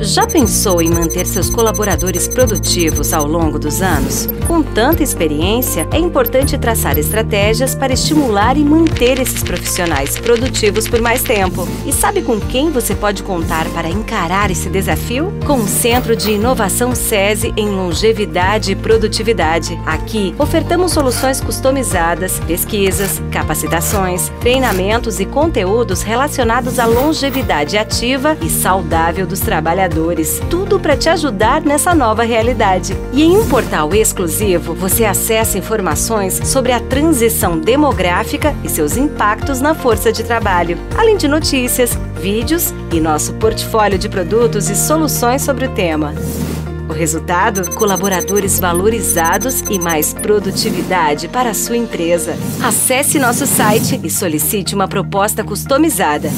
Já pensou em manter seus colaboradores produtivos ao longo dos anos? Com tanta experiência, é importante traçar estratégias para estimular e manter esses profissionais produtivos por mais tempo. E sabe com quem você pode contar para encarar esse desafio? Com o Centro de Inovação SESI em Longevidade e Produtividade. Aqui, ofertamos soluções customizadas, pesquisas, capacitações, treinamentos e conteúdos relacionados à longevidade ativa e saudável dos trabalhadores trabalhadores. Tudo para te ajudar nessa nova realidade. E em um portal exclusivo, você acessa informações sobre a transição demográfica e seus impactos na força de trabalho, além de notícias, vídeos e nosso portfólio de produtos e soluções sobre o tema. O resultado? Colaboradores valorizados e mais produtividade para a sua empresa. Acesse nosso site e solicite uma proposta customizada.